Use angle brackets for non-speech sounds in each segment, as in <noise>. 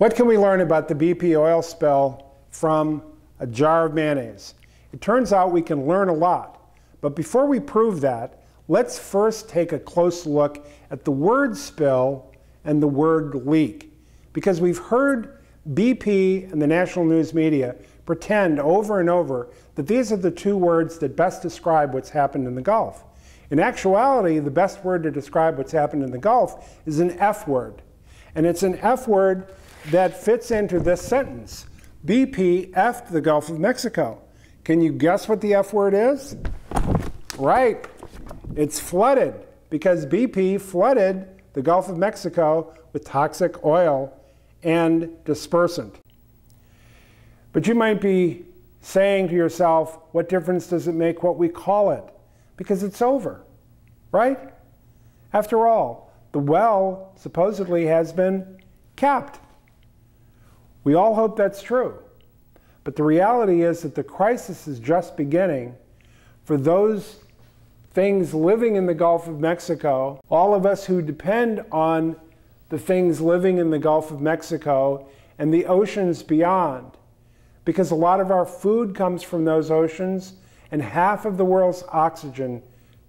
What can we learn about the BP oil spill from a jar of mayonnaise? It turns out we can learn a lot. But before we prove that, let's first take a close look at the word spill and the word leak. Because we've heard BP and the national news media pretend over and over that these are the two words that best describe what's happened in the Gulf. In actuality, the best word to describe what's happened in the Gulf is an F word. And it's an F word that fits into this sentence. BP F'd the Gulf of Mexico. Can you guess what the F word is? Right. It's flooded because BP flooded the Gulf of Mexico with toxic oil and dispersant. But you might be saying to yourself, what difference does it make what we call it? Because it's over, right? After all, the well supposedly has been capped. We all hope that's true. But the reality is that the crisis is just beginning for those things living in the Gulf of Mexico, all of us who depend on the things living in the Gulf of Mexico and the oceans beyond. Because a lot of our food comes from those oceans, and half of the world's oxygen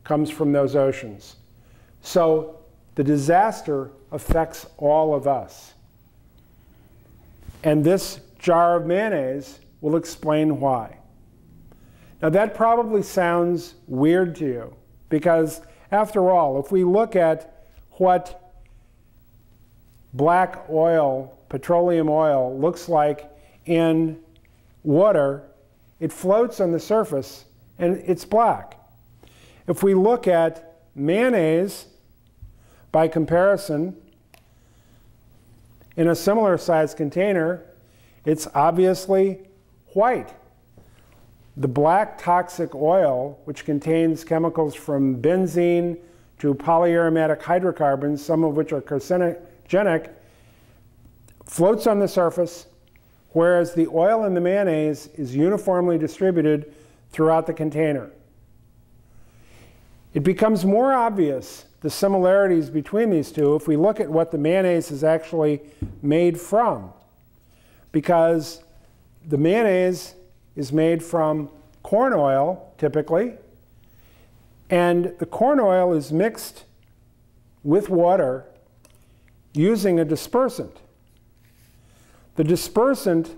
comes from those oceans. So the disaster affects all of us. And this jar of mayonnaise will explain why. Now, that probably sounds weird to you because, after all, if we look at what black oil, petroleum oil, looks like in water, it floats on the surface and it's black. If we look at mayonnaise, by comparison, in a similar size container, it's obviously white. The black toxic oil, which contains chemicals from benzene to polyaromatic hydrocarbons, some of which are carcinogenic, floats on the surface, whereas the oil in the mayonnaise is uniformly distributed throughout the container. It becomes more obvious the similarities between these two if we look at what the mayonnaise is actually made from. Because the mayonnaise is made from corn oil, typically, and the corn oil is mixed with water using a dispersant. The dispersant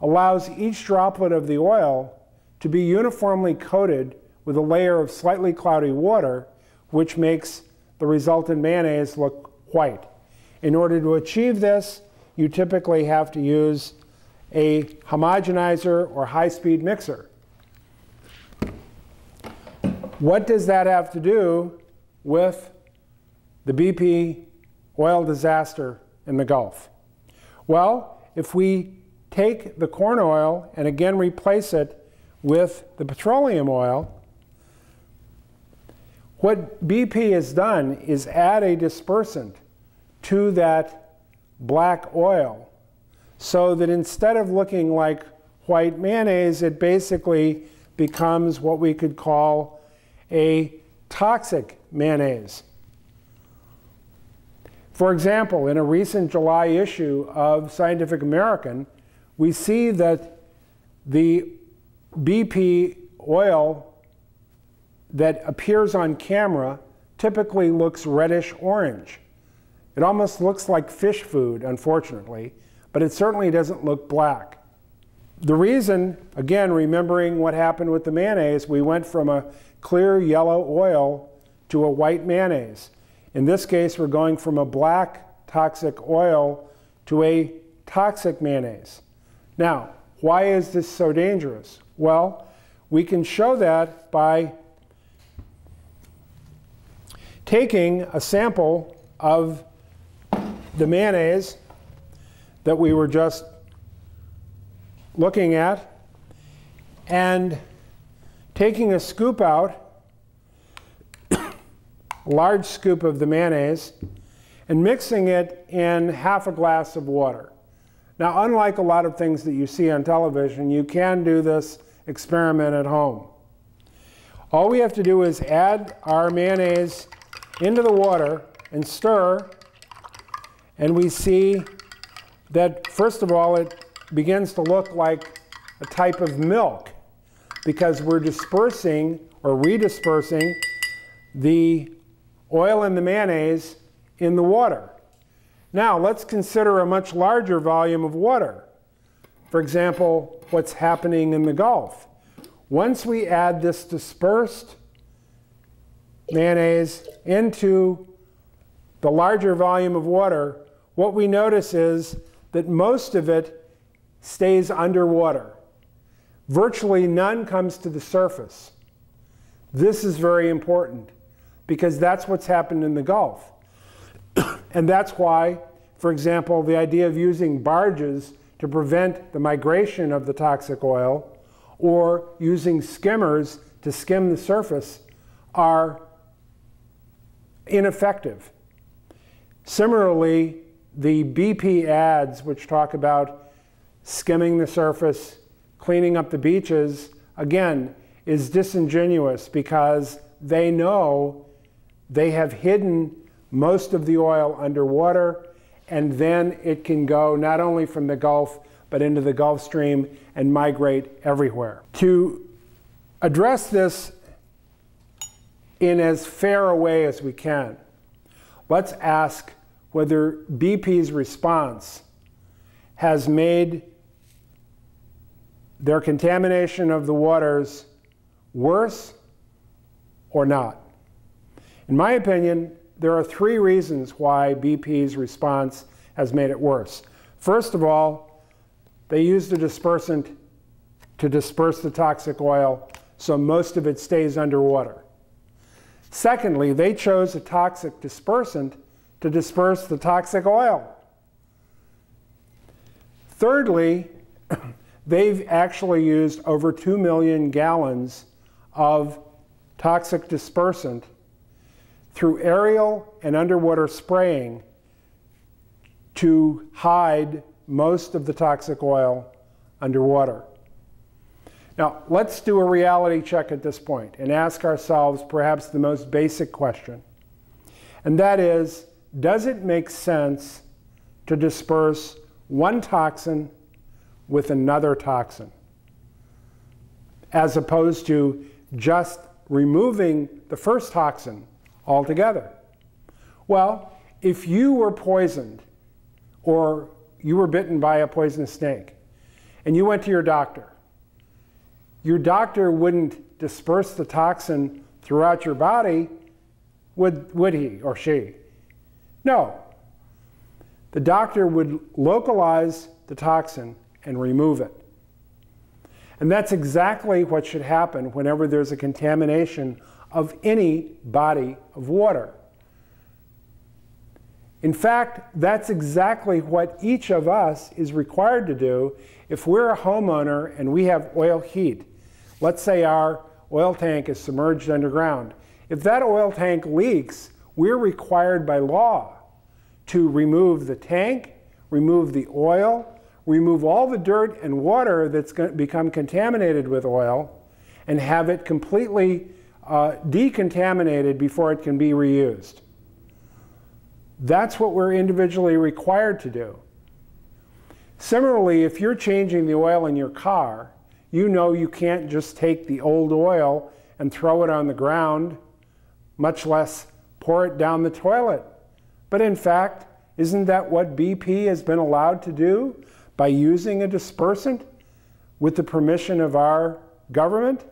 allows each droplet of the oil to be uniformly coated with a layer of slightly cloudy water, which makes the resultant mayonnaise look white. In order to achieve this, you typically have to use a homogenizer or high-speed mixer. What does that have to do with the BP oil disaster in the Gulf? Well, if we take the corn oil and again replace it with the petroleum oil, what BP has done is add a dispersant to that black oil so that instead of looking like white mayonnaise, it basically becomes what we could call a toxic mayonnaise. For example, in a recent July issue of Scientific American, we see that the BP oil that appears on camera typically looks reddish orange. It almost looks like fish food, unfortunately, but it certainly doesn't look black. The reason, again, remembering what happened with the mayonnaise, we went from a clear yellow oil to a white mayonnaise. In this case, we're going from a black toxic oil to a toxic mayonnaise. Now, why is this so dangerous? Well, we can show that by taking a sample of the mayonnaise that we were just looking at and taking a scoop out, a <coughs> large scoop of the mayonnaise, and mixing it in half a glass of water. Now, unlike a lot of things that you see on television, you can do this experiment at home. All we have to do is add our mayonnaise into the water and stir, and we see that first of all, it begins to look like a type of milk because we're dispersing or redispersing the oil and the mayonnaise in the water. Now, let's consider a much larger volume of water. For example, what's happening in the Gulf. Once we add this dispersed mayonnaise into the larger volume of water, what we notice is that most of it stays underwater. Virtually none comes to the surface. This is very important because that's what's happened in the Gulf. <coughs> and that's why, for example, the idea of using barges to prevent the migration of the toxic oil or using skimmers to skim the surface are ineffective. Similarly, the BP ads, which talk about skimming the surface, cleaning up the beaches, again, is disingenuous because they know they have hidden most of the oil underwater, and then it can go not only from the Gulf, but into the Gulf Stream and migrate everywhere. To address this in as fair a way as we can, let's ask whether BP's response has made their contamination of the waters worse or not. In my opinion, there are three reasons why BP's response has made it worse. First of all, they used a dispersant to disperse the toxic oil, so most of it stays underwater. Secondly, they chose a toxic dispersant to disperse the toxic oil. Thirdly, <coughs> they've actually used over 2 million gallons of toxic dispersant through aerial and underwater spraying to hide most of the toxic oil underwater. Now, let's do a reality check at this point and ask ourselves perhaps the most basic question. And that is, does it make sense to disperse one toxin with another toxin? As opposed to just removing the first toxin altogether. Well, if you were poisoned or you were bitten by a poisonous snake and you went to your doctor, your doctor wouldn't disperse the toxin throughout your body, would, would he or she? No. The doctor would localize the toxin and remove it. And that's exactly what should happen whenever there's a contamination of any body of water. In fact, that's exactly what each of us is required to do if we're a homeowner and we have oil heat. Let's say our oil tank is submerged underground. If that oil tank leaks, we're required by law to remove the tank, remove the oil, remove all the dirt and water that's become contaminated with oil, and have it completely uh, decontaminated before it can be reused. That's what we're individually required to do. Similarly, if you're changing the oil in your car, you know you can't just take the old oil and throw it on the ground, much less pour it down the toilet. But in fact, isn't that what BP has been allowed to do by using a dispersant with the permission of our government?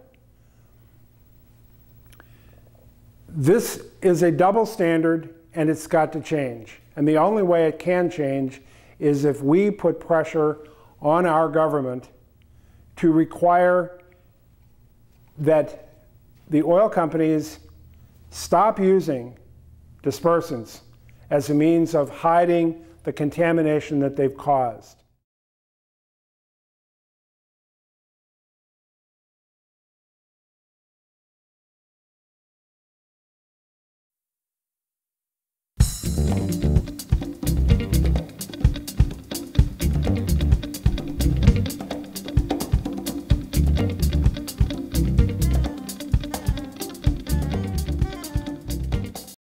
This is a double standard and it's got to change. And the only way it can change is if we put pressure on our government to require that the oil companies stop using dispersants as a means of hiding the contamination that they've caused.